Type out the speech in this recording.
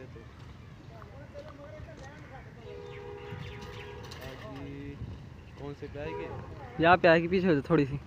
करते थे। यहाँ पे आएगी पीछे थोड़ी सी।